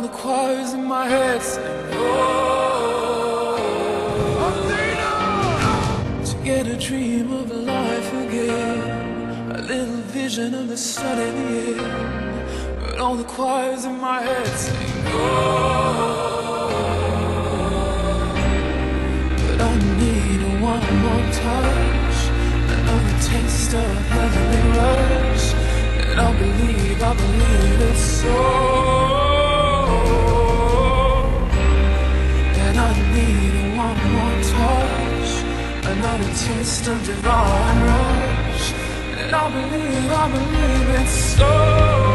all the choirs in my head sing, oh, to get a dream of a life again, a little vision of the sun in the air. But all the choirs in my head sing, oh, but I need one more touch, another taste of heavenly and I believe, I believe it's so. And I need one more touch, another taste of divine rush, and I believe, I believe it's so.